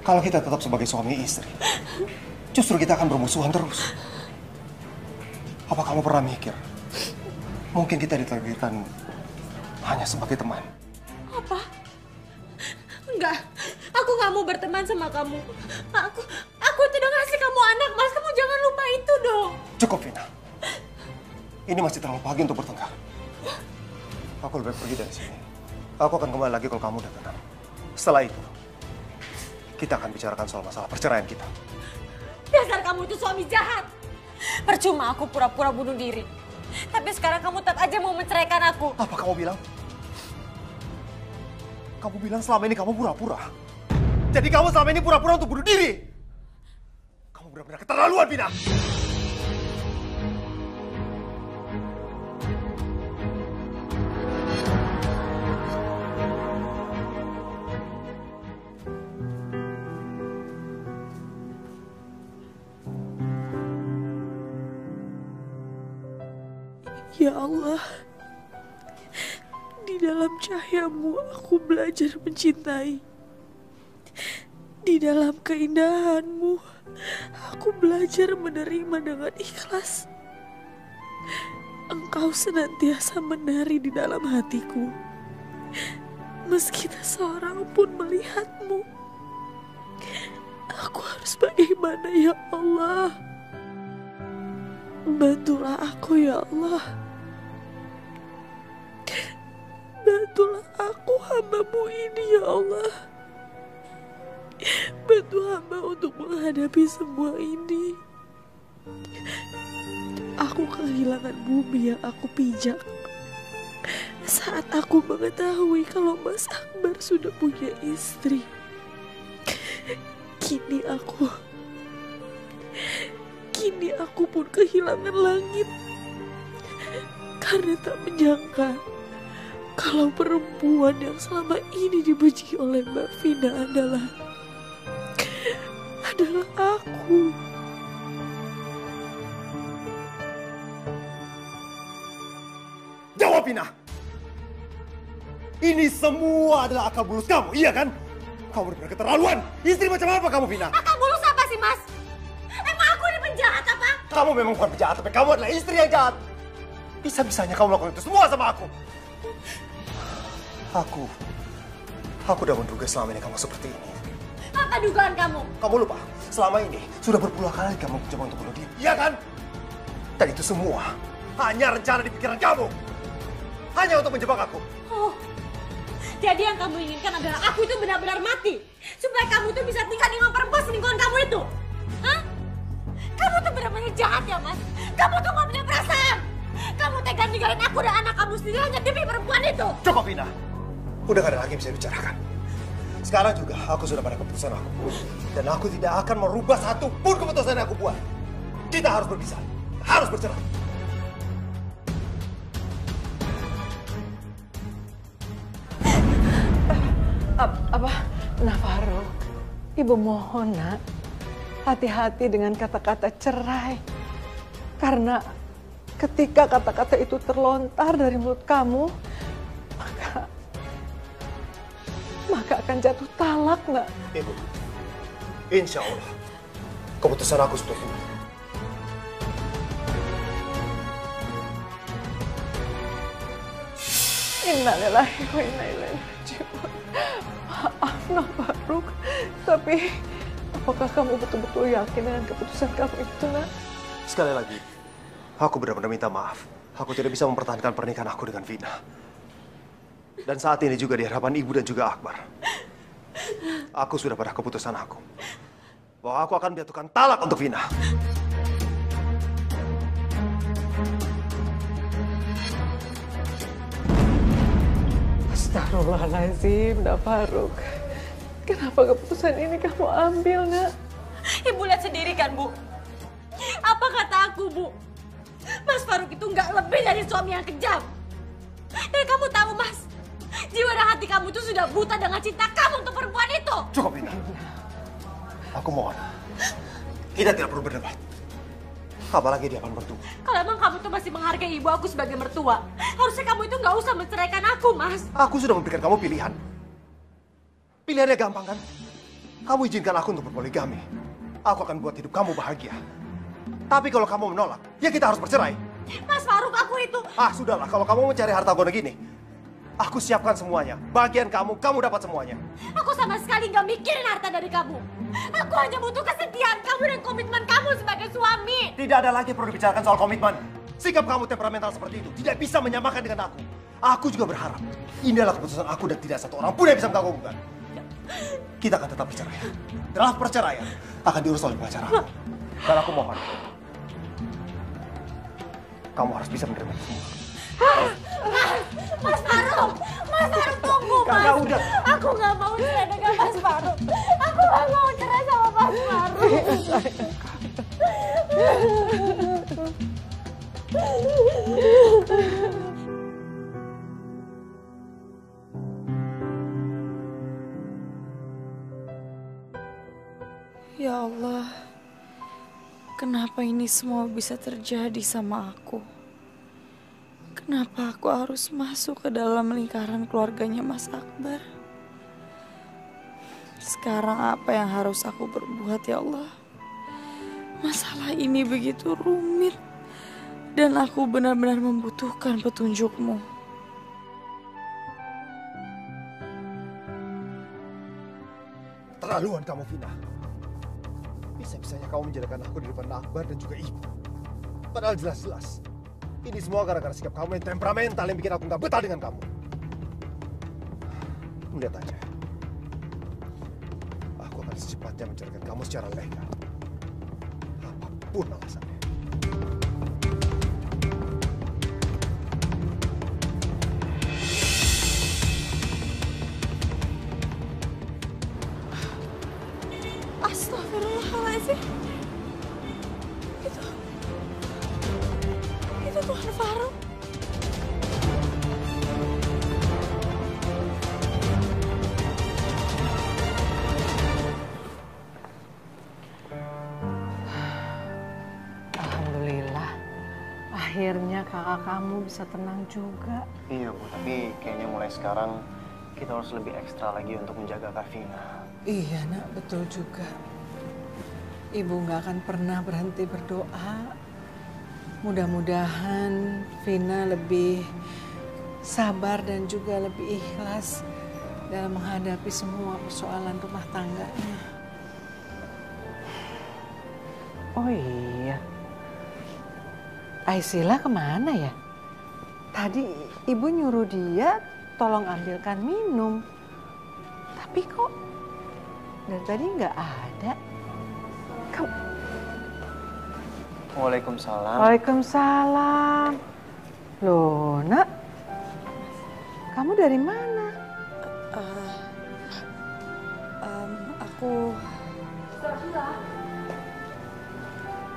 Kalau kita tetap sebagai suami istri, justru kita akan bermusuhan terus. Apa kamu pernah mikir? Mungkin kita ditakdirkan hanya sebagai teman. Apa? Enggak, aku nggak mau berteman sama kamu. Aku, aku udah ngasih kamu anak, mas. Kamu jangan lupa itu dong. Cukup, Vina. Ini masih terlalu pagi untuk bertengkar. Aku lebih pergi dari sini. Aku akan kembali lagi kalau kamu udah tenang. Setelah itu, kita akan bicarakan soal masalah perceraian kita. Dasar kamu itu suami jahat. Percuma aku pura-pura bunuh diri. Tapi sekarang kamu tetap aja mau menceraikan aku. Apa kamu bilang? Kamu bilang selama ini kamu pura-pura. Jadi kamu selama ini pura-pura untuk bunuh diri. Kamu benar-benar keterlaluan, Vina. Ya Allah, di dalam cahayamu aku belajar mencintai. Di dalam keindahanmu, aku belajar menerima dengan ikhlas. Engkau senantiasa menari di dalam hatiku. Meski tak seorang pun melihatmu. Aku harus bagaimana ya Allah? Bantulah aku ya Allah. Hambamu ini ya Allah. Bantu hamba untuk menghadapi semua ini. Aku kehilangan bumi yang aku pijak. Saat aku mengetahui kalau Mas Akbar sudah punya istri. Kini aku... Kini aku pun kehilangan langit. Karena tak menyangka kalau perempuan yang selama ini dibenci oleh Mbak Vina adalah adalah aku. Jawab, Vina! Ini semua adalah akal bulus kamu, iya kan? Kamu benar keterlaluan. Istri macam apa kamu, Vina? Akal bulus apa sih, Mas? Emang aku ini penjahat apa? Kamu memang bukan penjahat, tapi kamu adalah istri yang jahat. Bisa-bisanya kamu melakukan itu semua sama aku. Aku, aku udah menduga selama ini kamu seperti ini. Apa dugaan kamu? Kamu lupa, selama ini sudah berpuluh kali kamu mencoba untuk bunuh diri. Iya kan? Dan itu semua hanya rencana di pikiran kamu. Hanya untuk menjebak aku. Oh, jadi yang kamu inginkan adalah aku itu benar-benar mati. Supaya kamu tuh bisa tinggal dengan perempuan selingkuhan kamu itu. Hah? Kamu tuh benar-benar jahat ya, Mas. Kamu tuh gak punya perasaan. Kamu tega ninggalin aku dan anak kamu sendiri hanya demi perempuan itu. Cukup, Vina. Udah gak ada lagi bisa dibicarakan. Sekarang juga aku sudah pada keputusan aku. Dan aku tidak akan merubah satu pun keputusan yang aku buat. Kita harus berpisah. Harus bercerai. Ap, apa? Navarro, ibu mohon nak, hati-hati dengan kata-kata cerai. Karena ketika kata-kata itu terlontar dari mulut kamu, akan jatuh talak nak. Ibu, insya Allah, keputusan aku sudah bulat. Innalillahi wa inna ilaihi raji'un. Maaf Navarro, tapi apakah kamu betul-betul yakin dengan keputusan kamu itu nak? Sekali lagi, aku benar-benar minta maaf. Aku tidak bisa mempertahankan pernikahan aku dengan Vina. Dan saat ini juga di hadapan ibu dan juga Akbar. Aku sudah pada keputusan aku. Bahwa aku akan menjatuhkan talak untuk Vina. Astagfirullahaladzim, Nak Faruk. Kenapa keputusan ini kamu ambil, nak? Ibu lihat sendiri kan, Bu. Apa kata aku, Bu? Mas Faruk itu nggak lebih dari suami yang kejam. Dan kamu tahu, Mas, jiwa dan hati kamu itu sudah buta dengan cinta kamu untuk perempuan itu. Cukup, Vina. Aku mohon. Kita tidak perlu berdebat. Apalagi di depan mertua. Kalau emang kamu tuh masih menghargai ibu aku sebagai mertua, harusnya kamu itu nggak usah menceraikan aku, Mas. Aku sudah memberikan kamu pilihan. Pilihannya gampang kan? Kamu izinkan aku untuk berpoligami. Aku akan buat hidup kamu bahagia. Tapi kalau kamu menolak, ya kita harus bercerai. Mas Faruk, aku itu... Ah, sudahlah. Kalau kamu mencari harta gono gini, aku siapkan semuanya. Bagian kamu, kamu dapat semuanya. Aku sama sekali nggak mikirin harta dari kamu. Aku hanya butuh kesetiaan kamu dan komitmen kamu sebagai suami. Tidak ada lagi perlu dibicarakan soal komitmen. Sikap kamu temperamental seperti itu tidak bisa menyamakan dengan aku. Aku juga berharap ini adalah keputusan aku dan tidak satu orang pun yang bisa mengganggu Kita akan tetap bercerai. Draft perceraian akan diurus oleh pengacara. Dan aku mohon, kamu harus bisa menerima itu semua. Mas, Mas Faruk, Mas Faruk tunggu, Mas. Kakak, udah. Aku nggak mau cerai dengan Mas Faruk. Aku nggak mau cerai sama Mas Faruk. Ya Allah, kenapa ini semua bisa terjadi sama aku? Kenapa aku harus masuk ke dalam lingkaran keluarganya Mas Akbar? Sekarang apa yang harus aku berbuat ya Allah? Masalah ini begitu rumit dan aku benar-benar membutuhkan petunjukmu. Terlaluan kamu, Vina. Bisa-bisanya kamu menjadikan aku di depan Akbar dan juga ibu. Padahal jelas-jelas, ini semua gara-gara sikap kamu yang temperamental yang bikin aku nggak betah dengan kamu. Lihat aja. Aku akan secepatnya menceraikan kamu secara legal. Apa pun alasannya. Astagfirullahaladzim. Itu... kakak kamu bisa tenang juga. Iya Bu, tapi kayaknya mulai sekarang kita harus lebih ekstra lagi untuk menjaga Kavina. Iya nak, betul juga. Ibu nggak akan pernah berhenti berdoa. Mudah-mudahan Vina lebih sabar dan juga lebih ikhlas dalam menghadapi semua persoalan rumah tangganya. Oh iya, Aisila ke mana ya? Tadi ibu nyuruh dia tolong ambilkan minum. Tapi kok dari tadi nggak ada. Kamu... Waalaikumsalam. Waalaikumsalam. Loh, nak. Kamu dari mana? Eh, em, aku...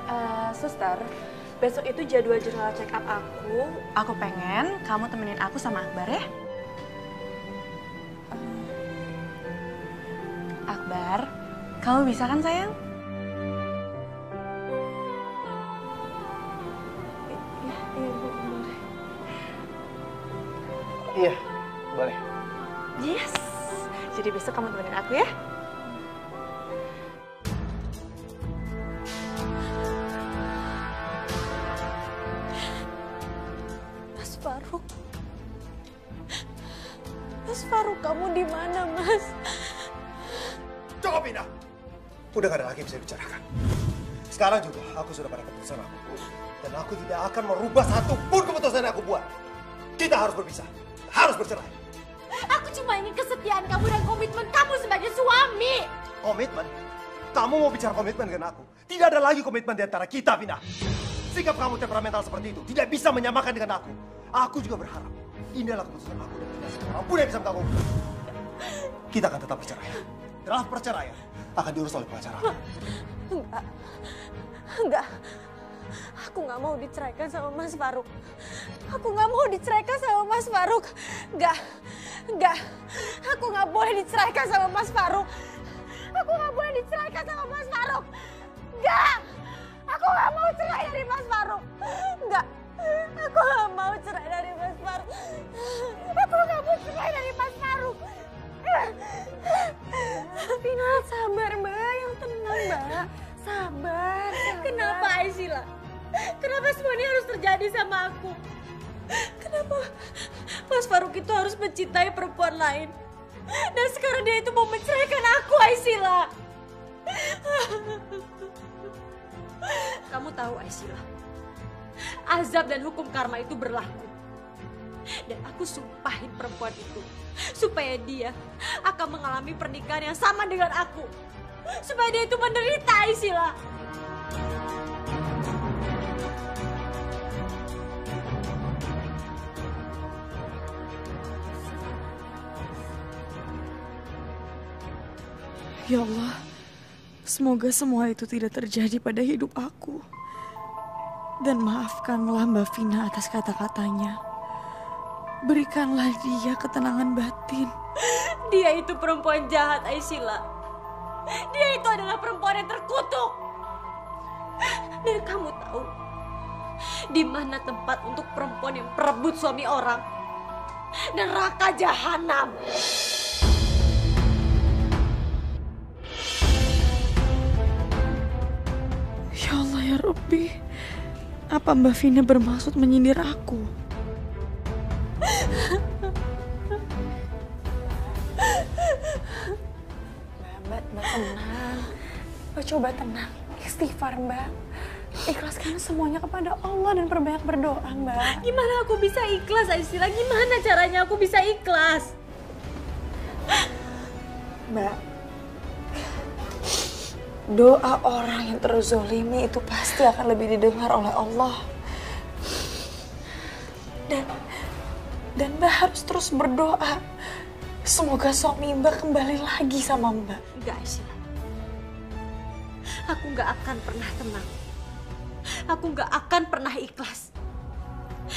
Eh, suster, besok itu jadwal jurnal check up aku. Aku pengen kamu temenin aku sama Akbar ya. Em, Akbar, kamu bisa kan sayang? Iya, iya. Iya, boleh. Yes, jadi besok kamu temenin aku ya. Faruk, kamu di mana, Mas? Cukup, Ina. Udah gak ada lagi yang bisa dibicarakan. Sekarang juga aku sudah pada keputusan aku. Dan aku tidak akan merubah satu pun keputusan yang aku buat. Kita harus berpisah. Harus bercerai. Aku cuma ingin kesetiaan kamu dan komitmen kamu sebagai suami. Komitmen? Kamu mau bicara komitmen dengan aku? Tidak ada lagi komitmen di antara kita, Vina. Sikap kamu temperamental seperti itu tidak bisa menyamakan dengan aku. Aku juga berharap ini adalah keputusan aku dan tidak seorang pun yang bisa mengganggu. Kita akan tetap bercerai. Draft perceraian akan diurus oleh pengacara. Enggak. Enggak. Aku nggak mau diceraikan sama Mas Faruk. Aku nggak mau diceraikan sama Mas Faruk. Enggak. Enggak. Aku nggak boleh diceraikan sama Mas Faruk. Aku nggak boleh diceraikan sama Mas Faruk. Enggak. Aku nggak mau cerai dari Mas Faruk. Enggak. Aku nggak mau cerai dari Mas Faruk. Aku nggak mau cerai dari Mas Faruk. Vina, sabar Mbak, yang tenang Mbak. Sabar. Kenapa Aisyla? Kenapa semua ini harus terjadi sama aku? Kenapa Mas Faruk itu harus mencintai perempuan lain? Dan sekarang dia itu mau menceraikan aku, Aisyla. Kamu tahu, Aisyla, azab dan hukum karma itu berlaku. Dan aku sumpahin perempuan itu supaya dia akan mengalami pernikahan yang sama dengan aku. Supaya dia itu menderita, Aisyla. Ya Allah, semoga semua itu tidak terjadi pada hidup aku. Dan maafkanlah Mbak Vina atas kata-katanya. Berikanlah dia ketenangan batin. Dia itu perempuan jahat, Aisyla. Dia itu adalah perempuan yang terkutuk. Dan kamu tahu, di mana tempat untuk perempuan yang perebut suami orang? Neraka jahanam. Ya Allah ya Rabbi, apa Mbak Vina bermaksud menyindir aku? Mbak, Mbak, Mbak tenang. Mbak coba tenang. Istighfar, Mbak. Ikhlaskan semuanya kepada Allah dan perbanyak berdoa, Mbak. Gimana aku bisa ikhlas, Aisyla? Gimana caranya aku bisa ikhlas? Mbak, doa orang yang terzolimi itu pasti akan lebih didengar oleh Allah. Dan dan Mbak harus terus berdoa. Semoga suami Mbak kembali lagi sama Mbak. Enggak, Aisyah. Aku nggak akan pernah tenang. Aku nggak akan pernah ikhlas.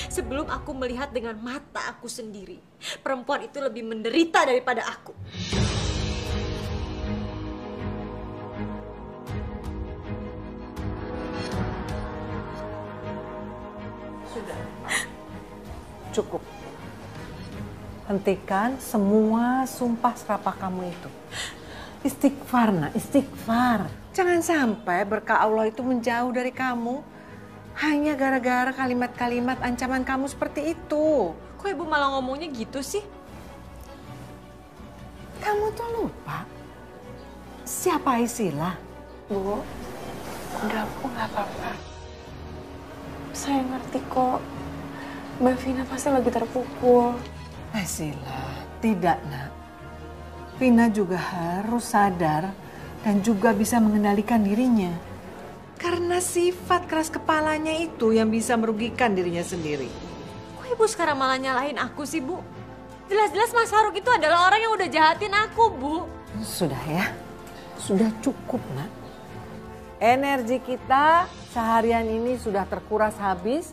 Sebelum aku melihat dengan mata aku sendiri, perempuan itu lebih menderita daripada aku. Sudah. Cukup. Hentikan semua sumpah serapah kamu itu. Istighfar, nak. Istighfar. Jangan sampai berkah Allah itu menjauh dari kamu. Hanya gara-gara kalimat-kalimat ancaman kamu seperti itu. Kok ibu malah ngomongnya gitu sih? Kamu tuh lupa. Siapa Isila? Bu, udah aku nggak apa-apa. Saya ngerti kok. Mbak Vina pasti lagi terpukul. Isila, tidak nak. Vina juga harus sadar dan juga bisa mengendalikan dirinya. Karena sifat keras kepalanya itu yang bisa merugikan dirinya sendiri. Kok ibu sekarang malah nyalahin aku sih, Bu? Jelas-jelas Mas Faruk itu adalah orang yang udah jahatin aku, Bu. Sudah ya, sudah cukup nak. Energi kita seharian ini sudah terkuras habis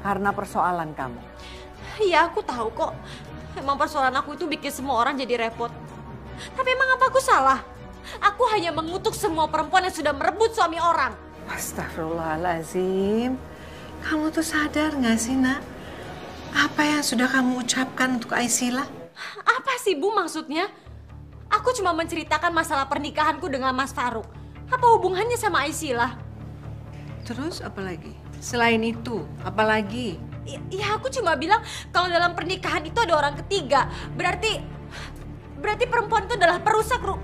karena persoalan kamu. Iya, aku tahu kok. Emang persoalan aku itu bikin semua orang jadi repot. Tapi emang apa aku salah? Aku hanya mengutuk semua perempuan yang sudah merebut suami orang. Astagfirullahalazim. Kamu tuh sadar gak sih nak? Apa yang sudah kamu ucapkan untuk Aisila? Apa sih Bu maksudnya? Aku cuma menceritakan masalah pernikahanku dengan Mas Faruk. Apa hubungannya sama Aisila? Terus apa lagi? Selain itu, apa lagi? Ya, ya aku cuma bilang kalau dalam pernikahan itu ada orang ketiga. Berarti berarti perempuan itu adalah perusak ru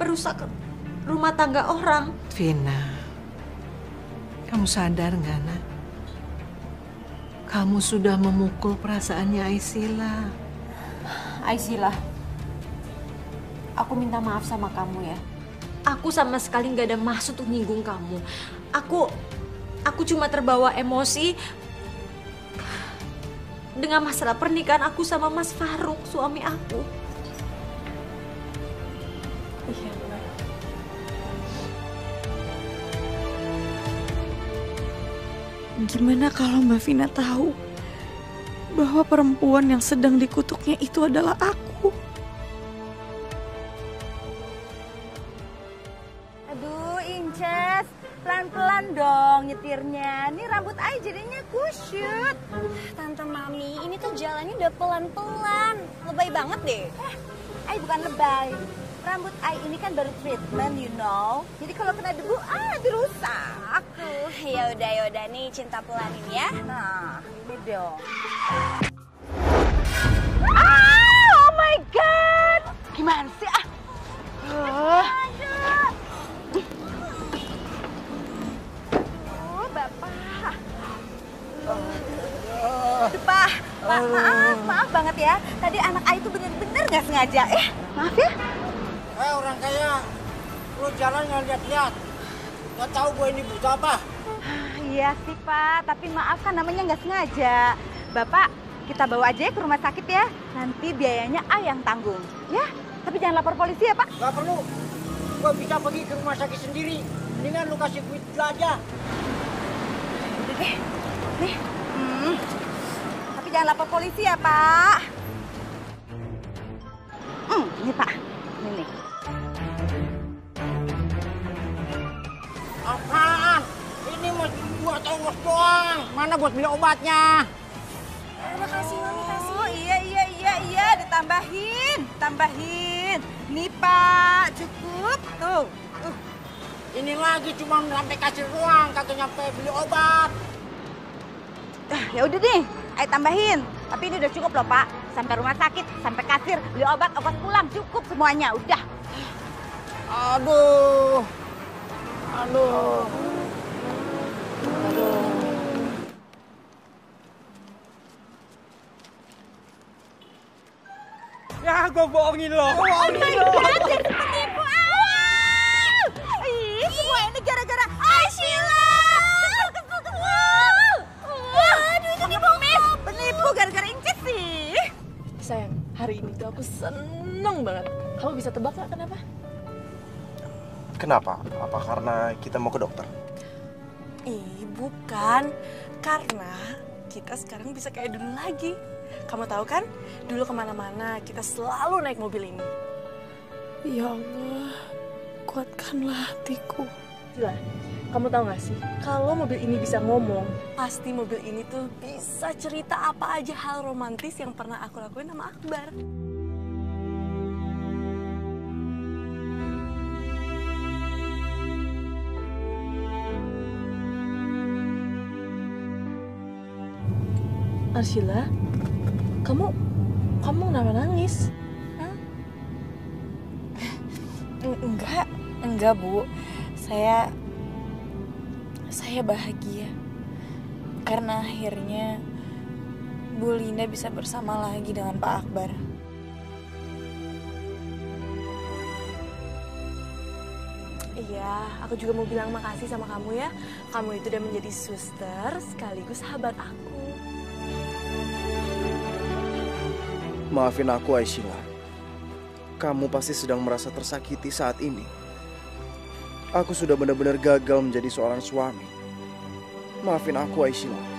perusak rumah tangga orang. Vina, kamu sadar nggak nak? Kamu sudah memukul perasaannya Aisila. Aisila, aku minta maaf sama kamu ya. Aku sama sekali nggak ada maksud untuk nyinggung kamu. Aku, aku cuma terbawa emosi dengan masalah pernikahan aku sama Mas Faruk, suami aku. Iya, Mbak. Gimana kalau Mbak Vina tahu bahwa perempuan yang sedang dikutuknya itu adalah aku? Dong nyetirnya. Ini rambut Ai jadinya kusyut. Tante Mami, ini tuh jalannya udah pelan-pelan. Lebay banget deh. Eh, Ai bukan lebay. Rambut Ai ini kan baru treatment, you know. Jadi kalau kena debu, ah dirusak. Uh, ya udah ya udah nih cinta pelanin ya. Nah, ini dong. Ah, oh my god. Gimana sih ah? Uh. Pak, Pak, maaf, maaf banget ya. Tadi anak Ai itu bener-bener gak sengaja. Eh, maaf ya. Eh orang kaya, lu jalan nggak lihat-lihat. Nggak tahu gue ini buta apa. Iya sih Pak, tapi maaf kan namanya nggak sengaja. Bapak, kita bawa aja ya ke rumah sakit ya. Nanti biayanya A yang tanggung. Ya, tapi jangan lapor polisi ya Pak. Nggak perlu. Gue bisa pergi ke rumah sakit sendiri. Mendingan lu kasih duit aja. Udah deh, nih. Hmm. Jangan lapor polisi ya Pak. Hmm, ini Pak. Ini nih. Apaan? Ini mau buat ongkos doang. Mana buat beli obatnya? Udah kasih, Mami kasih. Oh iya, iya, iya, iya. Ditambahin, tambahin. Nih Pak, cukup. Tuh. Uh. Ini lagi cuma sampai kasih ruang, kagak nyampe beli obat. Ah, Ya udah deh, ayo tambahin. Tapi ini udah cukup loh Pak. Sampai rumah sakit, sampai kasir, beli obat, obat pulang. Cukup semuanya, udah. Aduh. Aduh. Aduh. Ya, gue bohongin lo. Oh my God, jadi penipu. Ah! Ih, semua ini gara-gara Asyila. Hari ini tuh aku seneng banget. Kamu bisa tebak nggak kenapa? Kenapa? Apa karena kita mau ke dokter? Ih, bukan. Karena kita sekarang bisa kayak dulu lagi. Kamu tahu kan, dulu ke mana-mana kita selalu naik mobil ini. Ya Allah, kuatkanlah hatiku. Gila, kamu tahu gak sih, kalau mobil ini bisa ngomong, pasti mobil ini tuh bisa cerita apa aja hal romantis yang pernah aku lakuin sama Akbar. Arsila, kamu kamu kenapa nangis? Enggak, enggak bu. Saya saya bahagia karena akhirnya Bu Linda bisa bersama lagi dengan Pak Akbar. Iya, aku juga mau bilang makasih sama kamu ya. Kamu itu udah menjadi suster sekaligus sahabat aku. Maafin aku, Aisyila. Kamu pasti sedang merasa tersakiti saat ini. Aku sudah benar-benar gagal menjadi seorang suami. Maafin aku, Aisyila.